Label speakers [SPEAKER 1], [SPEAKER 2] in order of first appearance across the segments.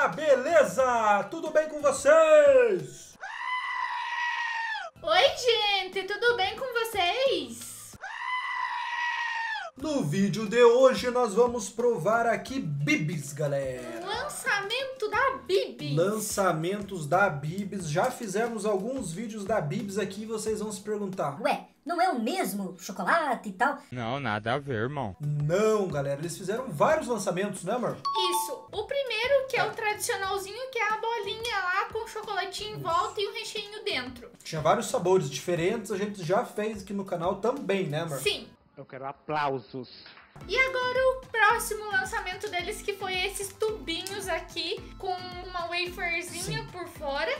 [SPEAKER 1] galera, beleza? Tudo bem com vocês?
[SPEAKER 2] Oi, gente, tudo bem com vocês?
[SPEAKER 1] No vídeo de hoje nós vamos provar aqui bibis, galera.
[SPEAKER 2] Lançamento da Bibi.
[SPEAKER 1] Lançamentos da Bibis. Já fizemos alguns vídeos da Bibis aqui e vocês vão se perguntar.
[SPEAKER 3] Ué, não é o mesmo chocolate e tal?
[SPEAKER 4] Não, nada a ver, irmão.
[SPEAKER 1] Não, galera, eles fizeram vários lançamentos, né, amor?
[SPEAKER 2] Isso, o primeiro que é o tradicionalzinho, que é a bolinha lá com o chocolatinho em volta e o recheio dentro.
[SPEAKER 1] Tinha vários sabores diferentes, a gente já fez aqui no canal também, né, amor?
[SPEAKER 2] Sim.
[SPEAKER 4] Eu quero aplausos.
[SPEAKER 2] E agora o próximo lançamento deles, que foi esses tubinhos aqui, com uma waferzinha por fora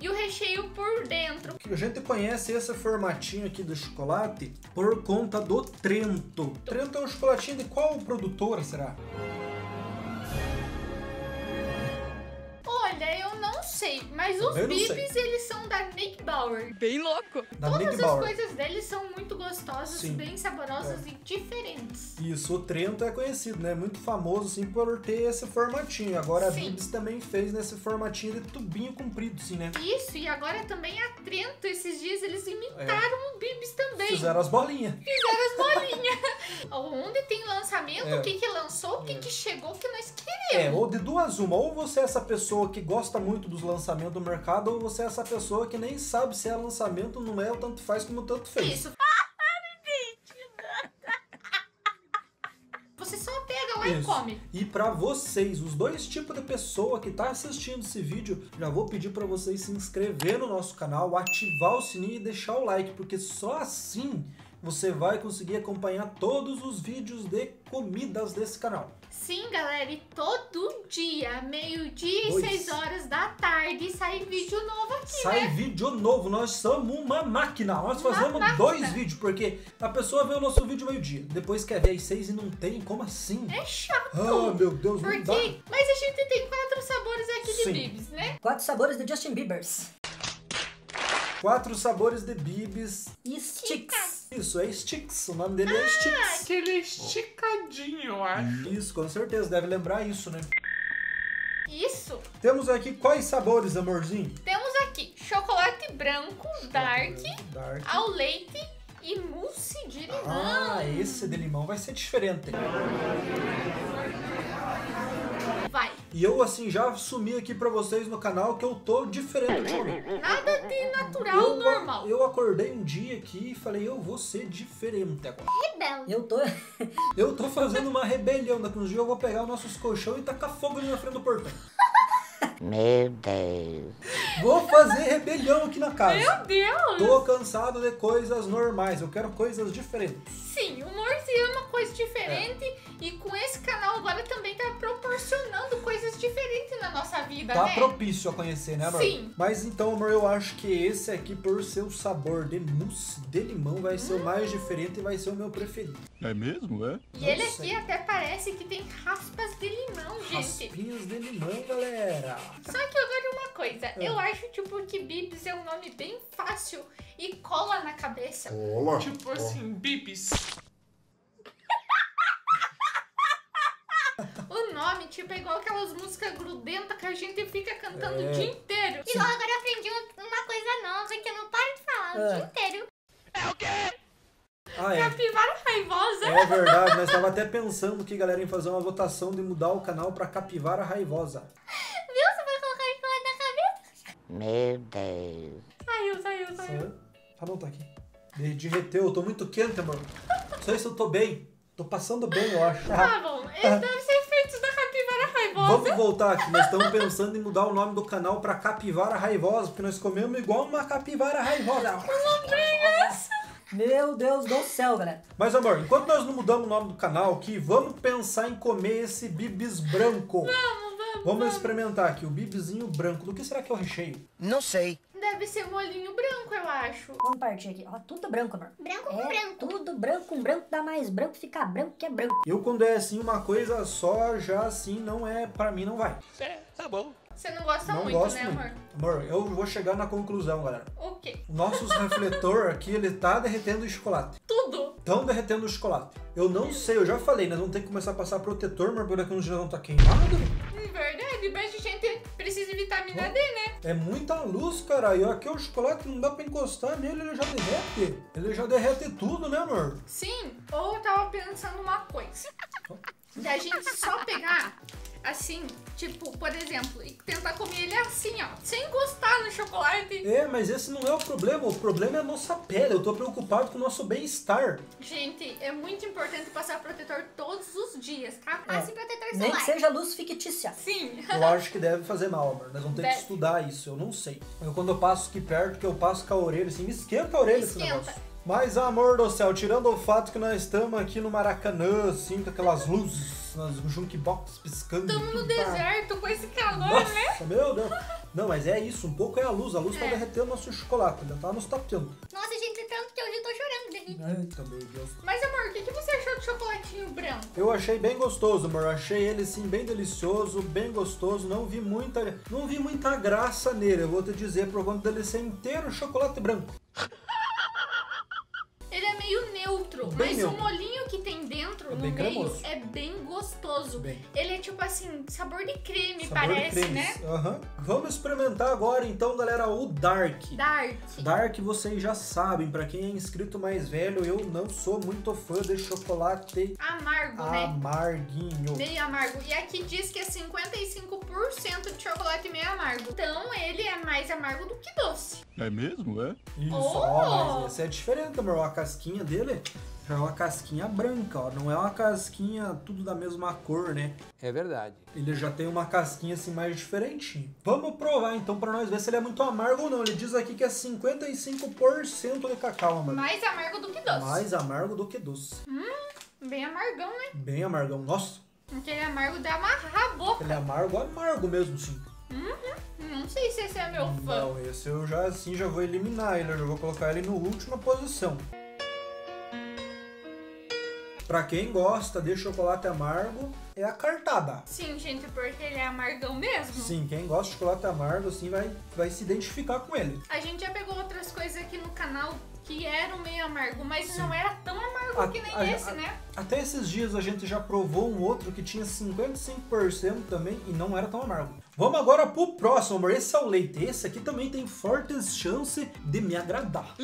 [SPEAKER 2] e o recheio por dentro.
[SPEAKER 1] A gente conhece esse formatinho aqui do chocolate por conta do Trento. Trento é um chocolatinho de qual produtora será?
[SPEAKER 2] Sei, mas os
[SPEAKER 1] Eu sei.
[SPEAKER 2] bibis, eles são da Nick Bauer.
[SPEAKER 4] Bem louco.
[SPEAKER 1] Da
[SPEAKER 2] Todas
[SPEAKER 1] Nick
[SPEAKER 2] as
[SPEAKER 1] Bauer.
[SPEAKER 2] coisas deles são muito gostosas,
[SPEAKER 1] Sim.
[SPEAKER 2] bem saborosas
[SPEAKER 1] É.
[SPEAKER 2] e diferentes.
[SPEAKER 1] Isso, o Trento é conhecido, né? Muito famoso, assim, por ter esse formatinho. Agora
[SPEAKER 2] Sim.
[SPEAKER 1] a Bibs também fez nesse formatinho de tubinho comprido, assim, né?
[SPEAKER 2] Isso, e agora também a Trento, esses dias eles imitaram o Bibis também.
[SPEAKER 1] É. Fizeram as bolinhas.
[SPEAKER 2] Onde tem lançamento,
[SPEAKER 1] É.
[SPEAKER 2] o que que lançou, o que
[SPEAKER 1] É.
[SPEAKER 2] que chegou, o que nós
[SPEAKER 1] É,
[SPEAKER 2] queremos.
[SPEAKER 1] ou de duas uma. Ou você é essa pessoa que gosta muito dos lançamentos do mercado, ou você é essa pessoa que nem sabe se é lançamento, não é, ou tanto faz como tanto fez.
[SPEAKER 2] Isso. Você só pega lá e come.
[SPEAKER 1] E pra vocês, os dois tipos de pessoa que tá assistindo esse vídeo, já vou pedir pra vocês se inscrever no nosso canal, ativar o sininho e deixar o like, porque só assim você vai conseguir acompanhar todos os vídeos de comidas desse canal.
[SPEAKER 2] Sim, galera, e todo dia, meio-dia e
[SPEAKER 1] Dois.
[SPEAKER 2] seis horas da tarde, sai vídeo novo aqui,
[SPEAKER 1] Sai
[SPEAKER 2] né?
[SPEAKER 1] vídeo novo, nós somos uma máquina. Nós
[SPEAKER 2] Uma
[SPEAKER 1] fazemos
[SPEAKER 2] máquina.
[SPEAKER 1] dois vídeos, porque a pessoa vê o nosso vídeo meio-dia, depois quer ver às seis e não tem, como assim?
[SPEAKER 2] É chato.
[SPEAKER 1] Ah, meu Deus, não dá.
[SPEAKER 2] Porque, mas a gente tem quatro sabores aqui de
[SPEAKER 1] Sim.
[SPEAKER 2] bibis, né?
[SPEAKER 3] Quatro sabores de Justin Bieber's.
[SPEAKER 1] Quatro sabores de bibis.
[SPEAKER 3] E sticks.
[SPEAKER 1] Isso, é Sticks, o nome dele é Sticks.
[SPEAKER 5] Aquele esticadinho, eu acho.
[SPEAKER 1] Isso, com certeza, deve lembrar isso, né?
[SPEAKER 2] Isso.
[SPEAKER 1] Temos aqui quais sabores, amorzinho?
[SPEAKER 2] Temos aqui chocolate branco, dark,
[SPEAKER 1] Dark.
[SPEAKER 2] ao leite e mousse de limão.
[SPEAKER 1] Ah, esse de limão vai ser diferente. E eu, assim, já assumi aqui pra vocês no canal que eu tô diferente ultimamente.
[SPEAKER 2] Nada de natural,
[SPEAKER 1] Eu,
[SPEAKER 2] normal.
[SPEAKER 1] eu acordei um dia aqui e falei, eu vou ser diferente agora.
[SPEAKER 3] Eu tô.
[SPEAKER 1] Eu tô fazendo uma rebelião. Daqui uns dias eu vou pegar os nossos colchão e tacar fogo ali na frente do portão.
[SPEAKER 6] Meu Deus.
[SPEAKER 1] Vou fazer rebelião aqui na casa.
[SPEAKER 2] Meu Deus!
[SPEAKER 1] Tô cansado de coisas normais, eu quero coisas diferentes.
[SPEAKER 2] Sim, o Morse ama coisa diferente e com vida,
[SPEAKER 1] Tá
[SPEAKER 2] né?
[SPEAKER 1] propício a conhecer, né, amor?
[SPEAKER 2] Sim.
[SPEAKER 1] Mas então, amor, eu acho que esse aqui, por seu sabor de mousse de limão, vai ser o mais diferente e vai ser o meu preferido.
[SPEAKER 4] É mesmo, é?
[SPEAKER 2] E
[SPEAKER 1] Não
[SPEAKER 2] ele
[SPEAKER 1] sei.
[SPEAKER 2] aqui até parece que tem raspas de limão, gente.
[SPEAKER 1] Raspinhas de limão, galera.
[SPEAKER 2] Só que agora uma coisa,
[SPEAKER 1] É.
[SPEAKER 2] eu acho tipo que Bibs é um nome bem fácil e cola na cabeça.
[SPEAKER 1] Olá.
[SPEAKER 5] Tipo assim, bibis.
[SPEAKER 2] O nome, tipo, é igual aquelas músicas grudentas que a gente fica cantando
[SPEAKER 1] É.
[SPEAKER 2] o dia inteiro.
[SPEAKER 7] E agora eu aprendi um- uma coisa nova que eu não paro de falar o
[SPEAKER 3] Ah.
[SPEAKER 7] dia inteiro.
[SPEAKER 1] Ah, é.
[SPEAKER 2] Capivara raivosa.
[SPEAKER 1] É verdade, nós tava até pensando que, galera, em fazer uma votação de mudar o canal pra Capivara Raivosa.
[SPEAKER 7] Viu? Você vai colocar chocolate na cabeça?
[SPEAKER 6] Meu Deus.
[SPEAKER 2] Saiu, saiu, saiu.
[SPEAKER 1] Ah, não, tá aqui. De- Derreteu, eu tô muito quente, amor. Não sei se eu tô bem. Tô passando bem, eu acho.
[SPEAKER 2] Tá bom, eles devem ser raivosa.
[SPEAKER 1] Vamos voltar aqui. Nós estamos pensando em mudar o nome do canal pra Capivara Raivosa, porque nós comemos igual uma capivara raivosa.
[SPEAKER 3] Meu Deus do céu, galera.
[SPEAKER 1] Mas, amor, enquanto nós não mudamos o nome do canal aqui, vamos pensar em comer esse bibis branco.
[SPEAKER 2] Vamos, vamos.
[SPEAKER 1] Vamos experimentar aqui o bibizinho branco. Do que será que é o recheio?
[SPEAKER 6] Não sei.
[SPEAKER 2] Deve ser molinho branco, eu acho.
[SPEAKER 3] Vamos partir aqui. Ó, tudo branco, amor.
[SPEAKER 7] Branco com
[SPEAKER 3] É,
[SPEAKER 7] branco.
[SPEAKER 3] tudo branco com branco dá mais branco, fica branco que é branco.
[SPEAKER 1] Eu, quando é assim, uma coisa só, já assim, não é. Pra mim, não vai.
[SPEAKER 5] É, tá bom.
[SPEAKER 2] Você não gosta
[SPEAKER 1] não
[SPEAKER 2] muito,
[SPEAKER 1] gosto
[SPEAKER 2] né,
[SPEAKER 1] muito.
[SPEAKER 2] amor?
[SPEAKER 1] Amor, eu vou chegar na conclusão, galera.
[SPEAKER 2] O quê?
[SPEAKER 1] Nossos refletor aqui, ele tá derretendo o chocolate.
[SPEAKER 2] Tudo.
[SPEAKER 1] Estão derretendo o chocolate. Eu não sei, eu já falei, nós vamos ter que começar a passar protetor, mas por daqui uns dias não tá queimado.
[SPEAKER 2] Hum, Verdade, mas a gente precisa de vitamina D, né?
[SPEAKER 1] É muita luz, cara. E aqui o chocolate não dá pra encostar nele, ele já derrete. Ele já derrete tudo, né, amor?
[SPEAKER 2] Sim, ou eu tava pensando uma coisa. Da gente só pegar, assim, tipo, por exemplo, e tentar comer ele assim, ó. Sem encostar no chocolate.
[SPEAKER 1] É, mas esse não é o problema. O problema é a nossa pele. Eu tô preocupado com o nosso bem-estar.
[SPEAKER 2] Gente, é muito importante passar protetor todos os dias, tá?
[SPEAKER 7] Passe protetor
[SPEAKER 3] Nem
[SPEAKER 7] solar.
[SPEAKER 3] que seja luz fictícia.
[SPEAKER 2] Sim.
[SPEAKER 1] Eu acho que deve fazer mal, amor. Nós vamos ter que estudar isso. Eu não sei. Eu, quando eu passo aqui perto, que eu passo com a orelha, assim, me esquenta a orelha esse
[SPEAKER 2] Esquenta.
[SPEAKER 1] negócio. Mas, amor do céu, tirando o fato que nós estamos aqui no Maracanã, assim, com aquelas luzes, nas jukebox piscando.
[SPEAKER 2] Estamos no
[SPEAKER 1] tá?
[SPEAKER 2] deserto com esse calor,
[SPEAKER 1] Nossa,
[SPEAKER 2] né?
[SPEAKER 1] meu Deus. Não, mas é isso, um pouco é a luz. A luz tá
[SPEAKER 2] É.
[SPEAKER 1] derretendo nosso chocolate, ainda tá nos tapeando.
[SPEAKER 7] Nossa, gente, tanto que hoje eu tô chorando rir.
[SPEAKER 1] Eita, meu Deus.
[SPEAKER 2] Mas, amor, o que, que você achou do chocolatinho branco?
[SPEAKER 1] Eu achei bem gostoso, amor. Achei ele assim bem delicioso, bem gostoso. Não vi muita, não vi muita graça nele. Eu vou te dizer, provando dele ser inteiro chocolate branco. Bem
[SPEAKER 2] mas
[SPEAKER 1] neutro.
[SPEAKER 2] o molinho que tem dentro,
[SPEAKER 1] É
[SPEAKER 2] no meio,
[SPEAKER 1] cremoso.
[SPEAKER 2] é bem gostoso.
[SPEAKER 1] Bem.
[SPEAKER 2] Ele é tipo assim, sabor de creme,
[SPEAKER 1] Sabor de
[SPEAKER 2] parece,
[SPEAKER 1] cremes.
[SPEAKER 2] né?
[SPEAKER 1] Aham. Vamos experimentar agora, então, galera, o Dark.
[SPEAKER 2] Dark.
[SPEAKER 1] Dark, vocês já sabem, pra quem é inscrito mais velho, eu não sou muito fã de chocolate
[SPEAKER 2] Amargo, né?
[SPEAKER 1] amarguinho.
[SPEAKER 2] Meio amargo. E aqui diz que é 55% de chocolate meio amargo. Então ele é mais amargo do que doce.
[SPEAKER 4] É mesmo, é?
[SPEAKER 1] Isso,
[SPEAKER 2] Oh!
[SPEAKER 1] ó, mas esse é diferente, amor. A casquinha dele já é uma casquinha branca, ó. Não é uma casquinha tudo da mesma cor, né?
[SPEAKER 8] É verdade.
[SPEAKER 1] Ele já tem uma casquinha assim mais diferentinha. Vamos provar então pra nós ver se ele é muito amargo ou não. Ele diz aqui que é 55% de cacau, amor.
[SPEAKER 2] Mais amargo do que doce.
[SPEAKER 1] Mais amargo do que doce.
[SPEAKER 2] Bem amargão, né?
[SPEAKER 1] Bem amargão. Nossa,
[SPEAKER 2] Aquele amargo de amarrar a boca.
[SPEAKER 1] ele é amargo, amargo mesmo, sim.
[SPEAKER 2] Não sei se esse é meu fã.
[SPEAKER 1] Não, esse eu já assim já vou eliminar ele, eu já vou colocar ele no última posição. Pra quem gosta de chocolate amargo, é a cartada.
[SPEAKER 2] Sim, gente, porque ele é amargão mesmo.
[SPEAKER 1] Sim, quem gosta de chocolate amargo, assim, vai, vai se identificar com ele.
[SPEAKER 2] A gente já pegou outras coisas aqui no canal que eram meio amargo, mas
[SPEAKER 1] Sim.
[SPEAKER 2] não era tão amargo
[SPEAKER 1] A-
[SPEAKER 2] que nem
[SPEAKER 1] a-
[SPEAKER 2] esse,
[SPEAKER 1] a-
[SPEAKER 2] né?
[SPEAKER 1] Até esses dias a gente já provou um outro que tinha 55% também e não era tão amargo. Vamos agora pro próximo, amor. Esse é o leite. Esse aqui também tem fortes chances de me agradar.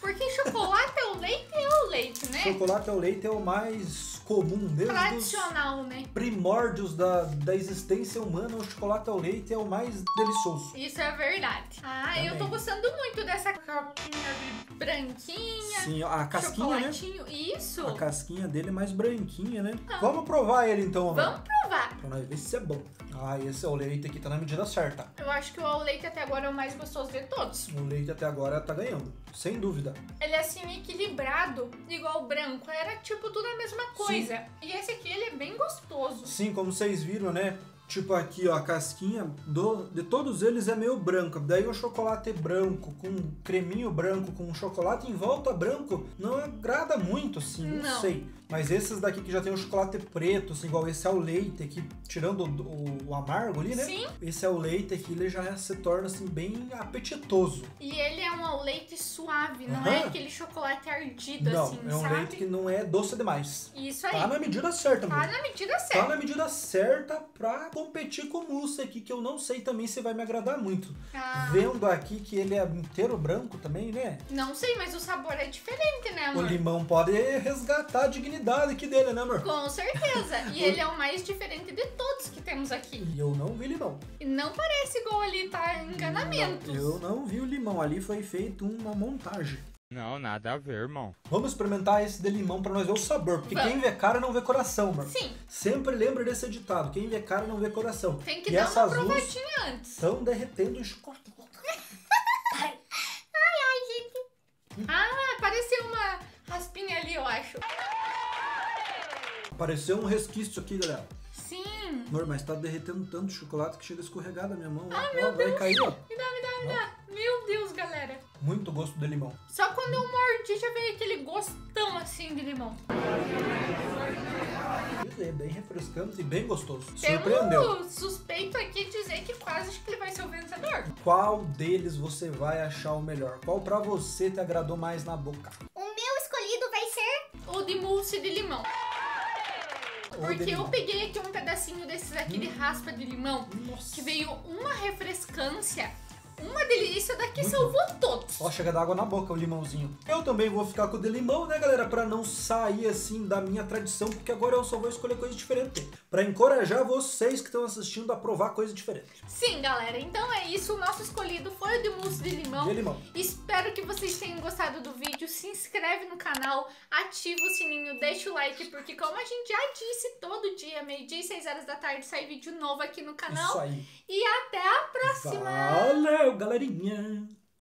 [SPEAKER 2] Porque chocolate é o leite é o leite, né?
[SPEAKER 1] Chocolate ao leite é o mais comum desde
[SPEAKER 2] Tradicional, né?
[SPEAKER 1] primórdios da, da existência humana. O chocolate ao leite é o mais delicioso.
[SPEAKER 2] Isso é verdade. Ah, eu tô
[SPEAKER 1] Também.
[SPEAKER 2] gostando muito dessa capinha de branquinha.
[SPEAKER 1] Sim, a casquinha, né?
[SPEAKER 2] Isso.
[SPEAKER 1] A casquinha dele é mais branquinha, né? Vamos provar ele então, amor.
[SPEAKER 2] Vamos provar.
[SPEAKER 1] Pra nós ver se é bom. Ah, esse é o leite aqui, tá na medida certa.
[SPEAKER 2] Eu acho que o leite até agora é o mais gostoso de todos.
[SPEAKER 1] O leite até agora tá ganhando, sem dúvida.
[SPEAKER 2] Ele é assim equilibrado, igual o branco. Era tipo tudo a mesma coisa. E esse aqui ele é bem gostoso.
[SPEAKER 1] Sim, como vocês viram, né? Tipo aqui, ó, a casquinha do, de todos eles é meio branca. Daí o chocolate branco com creminho branco com chocolate em volta branco não agrada muito, assim, não,
[SPEAKER 2] Não.
[SPEAKER 1] sei. Mas esses daqui que já tem o chocolate preto, assim, igual esse é o leite aqui, tirando o, o- o amargo ali, né?
[SPEAKER 2] Sim.
[SPEAKER 1] Esse é o leite aqui, ele já se torna assim bem apetitoso.
[SPEAKER 2] E ele é um leite suave, não
[SPEAKER 1] Aham.
[SPEAKER 2] é aquele chocolate ardido
[SPEAKER 1] não,
[SPEAKER 2] assim,
[SPEAKER 1] é um
[SPEAKER 2] sabe?
[SPEAKER 1] leite que não é doce demais.
[SPEAKER 2] Isso aí.
[SPEAKER 1] Tá na medida certa,
[SPEAKER 2] Tá na medida
[SPEAKER 1] Tá
[SPEAKER 2] certa.
[SPEAKER 1] na medida certa pra competir com o mousse aqui, que eu não sei também se vai me agradar muito.
[SPEAKER 2] Ah,
[SPEAKER 1] Vendo aqui que ele é inteiro branco também, né?
[SPEAKER 2] não sei, mas o sabor é diferente, né,
[SPEAKER 1] O
[SPEAKER 2] amor?
[SPEAKER 1] limão pode resgatar a dignidade aqui dele, né, amor?
[SPEAKER 2] Com certeza. E ele é o mais diferente de todos que temos aqui.
[SPEAKER 1] E eu não vi limão.
[SPEAKER 2] E não parece igual ali, tá? Enganamentos.
[SPEAKER 1] Não, eu não vi o limão. Ali foi feito uma montagem.
[SPEAKER 4] Não, nada a ver, irmão.
[SPEAKER 1] Vamos experimentar esse de limão pra nós ver o sabor. Porque
[SPEAKER 2] Vamos.
[SPEAKER 1] quem vê cara não vê coração, amor.
[SPEAKER 2] Sim,
[SPEAKER 1] Sempre lembra desse ditado. Quem vê cara não vê coração.
[SPEAKER 2] tem que
[SPEAKER 1] e
[SPEAKER 2] dar uma
[SPEAKER 1] essas
[SPEAKER 2] provadinha antes.
[SPEAKER 1] estão derretendo o chocolate. Apareceu um resquício aqui, galera.
[SPEAKER 2] Sim.
[SPEAKER 1] Amor, mas tá derretendo tanto chocolate que chega a escorregar da minha mão. ó, ó, vai cair, ó.
[SPEAKER 2] Me dá, me dá, me dá. Meu Deus, galera.
[SPEAKER 1] Muito gosto de limão.
[SPEAKER 2] Só quando eu mordi já veio aquele gostão assim de limão.
[SPEAKER 1] É bem refrescante e bem gostoso. Surpreendeu.
[SPEAKER 2] Temos suspeito aqui dizer que quase acho que ele vai ser o vencedor.
[SPEAKER 1] Qual deles você vai achar o melhor? Qual pra você te agradou mais na boca?
[SPEAKER 7] O meu escolhido vai ser
[SPEAKER 2] O de mousse de limão. Porque eu peguei aqui um pedacinho desses aqui de raspa de limão,
[SPEAKER 1] Nossa.
[SPEAKER 2] que veio uma refrescância, uma delícia, daqui salvou todos.
[SPEAKER 1] Ó, chega d'água na boca o limãozinho. Eu também vou ficar com o de limão, né, galera? Pra não sair assim da minha tradição, porque agora eu só vou escolher coisa diferente. Pra encorajar vocês que estão assistindo a provar coisa diferente.
[SPEAKER 2] Sim, galera, então é isso. O nosso escolhido foi o de mousse de limão.
[SPEAKER 1] De limão.
[SPEAKER 2] Espero que vocês tenham gostado do vídeo. Se inscreve no canal, ativa o sininho, deixa o like, porque como a gente já disse, todo dia, meio-dia e 6 horas da tarde, sai vídeo novo aqui no canal.
[SPEAKER 1] Isso aí.
[SPEAKER 2] E até a próxima!
[SPEAKER 1] Valeu, galerinha!